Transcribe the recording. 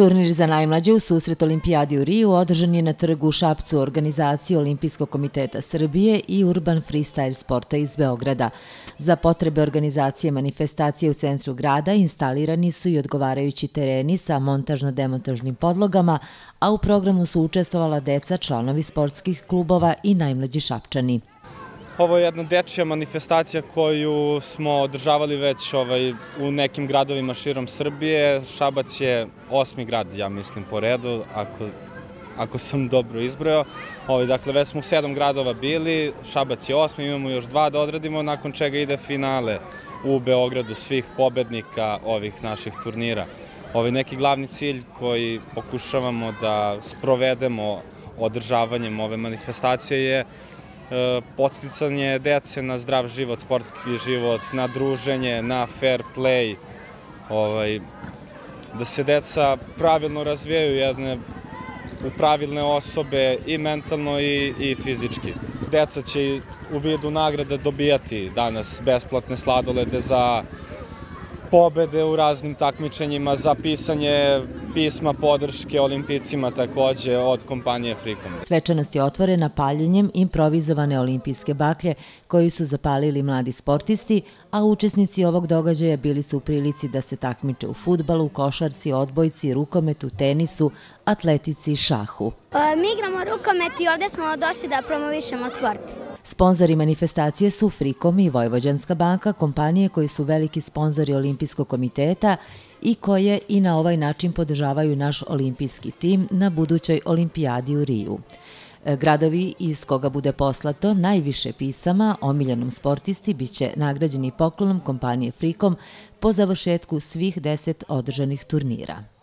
Turnir za najmlađe u susret Olimpijadi u Riju održan je na trgu u Šapcu organizacije Olimpijskog komiteta Srbije i Urban Freestyle sporta iz Beograda. Za potrebe organizacije manifestacije u centru grada instalirani su i odgovarajući tereni sa montažno-demontažnim podlogama, a u programu su učestvovala deca, članovi sportskih klubova i najmlađi šapčani. Ovo je jedna dečija manifestacija koju smo održavali već ovaj, u nekim gradovima širom Srbije. Šabac je osmi grad, ja mislim, po redu, ako, ako sam dobro izbrojao. Ovaj, dakle, već smo u sedam gradova bili, Šabac je osmi, imamo još dva da odradimo, nakon čega ide finale u Beogradu svih pobednika ovih naših turnira. Ovaj neki glavni cilj koji pokušavamo da sprovedemo održavanjem ove manifestacije je podsticanje dece na zdrav život, sportski život, na druženje, na fair play, ovaj, da se deca pravilno razvijaju jedne u pravilne osobe i mentalno i, i fizički. Deca će u vidu nagrade dobijati danas besplatne sladolede za pobede u raznim takmičenjima, za pisanje pisma podrške olimpijcima takođe od kompanije Frikom. Svečanost je otvorena paljenjem improvizovane olimpijske baklje koju su zapalili mladi sportisti, a učesnici ovog događaja bili su u prilici da se takmiče u futbalu, košarci, odbojci, rukometu, tenisu, atletici i šahu. E, mi igramo rukomet i ovde smo došli da promovišemo sport. Sponzori manifestacije su Frikom i Vojvođanska banka, kompanije koji su veliki sponzori Olimpijskog komiteta i koje i na ovaj način podržavaju naš olimpijski tim na budućoj olimpijadi u Riju. E, gradovi iz koga bude poslato najviše pisama omiljenom sportisti biće nagrađeni poklonom kompanije Frikom po završetku svih deset održanih turnira.